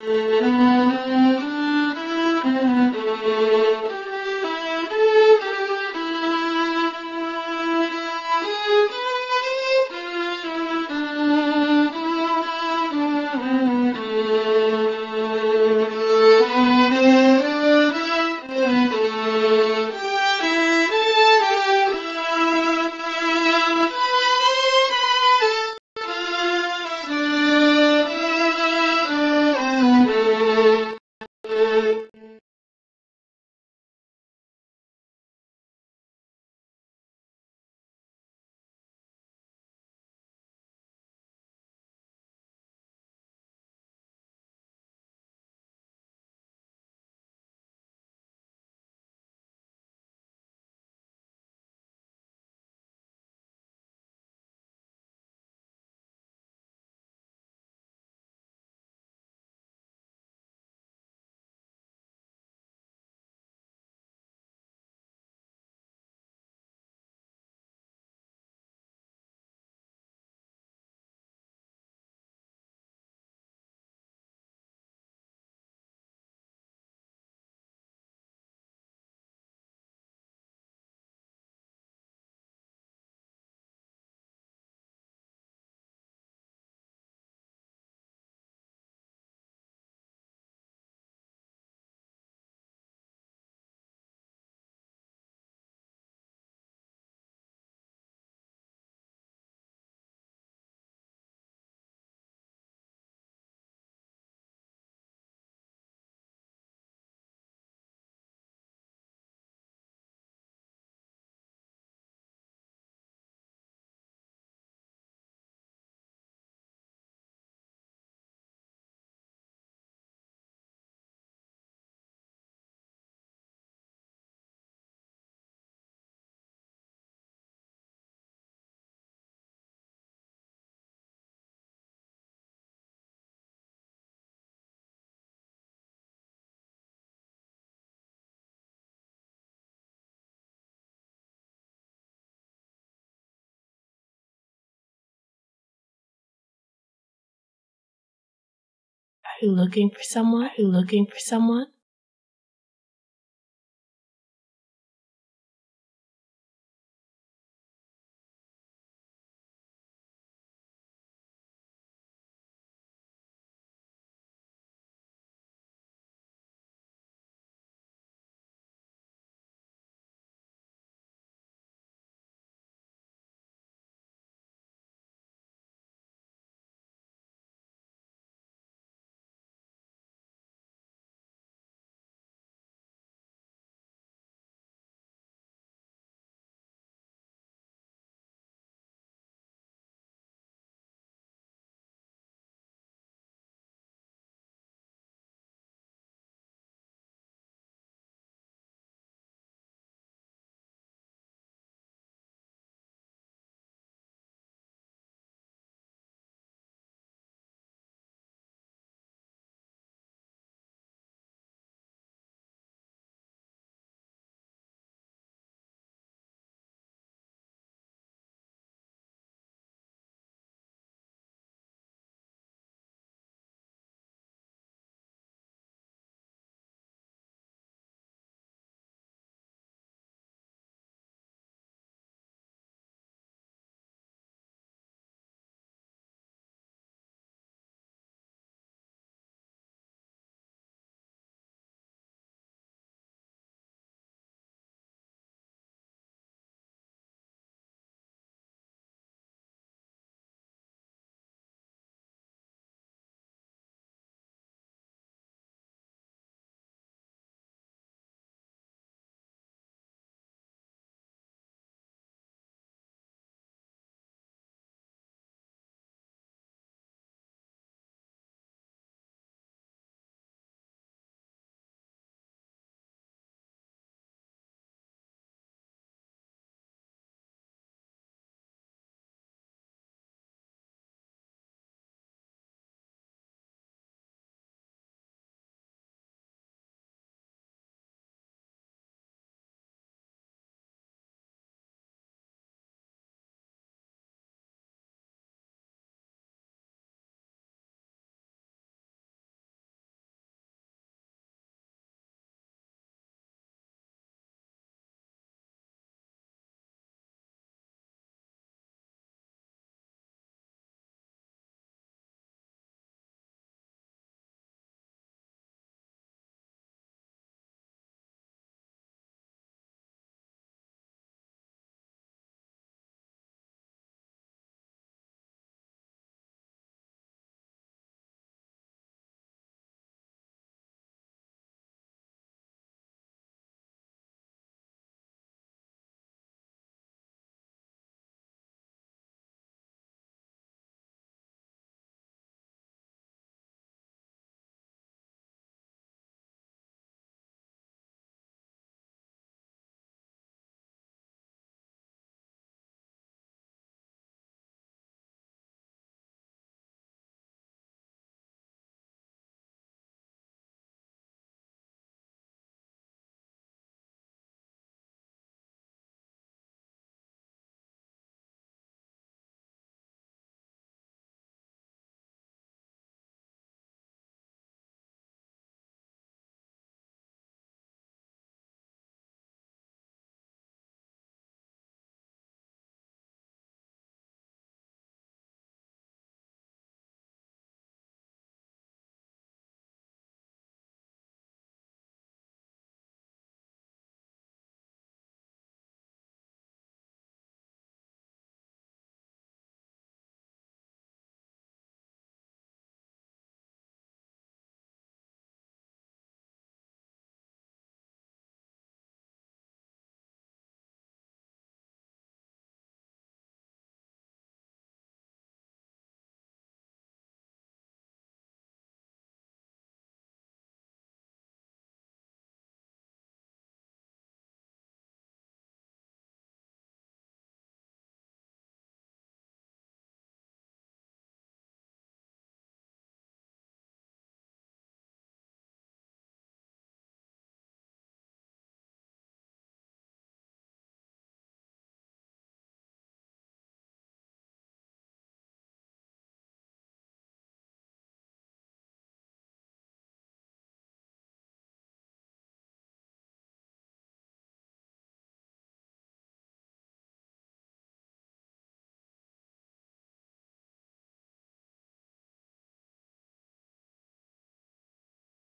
Música Are you looking for someone? Are you looking for someone?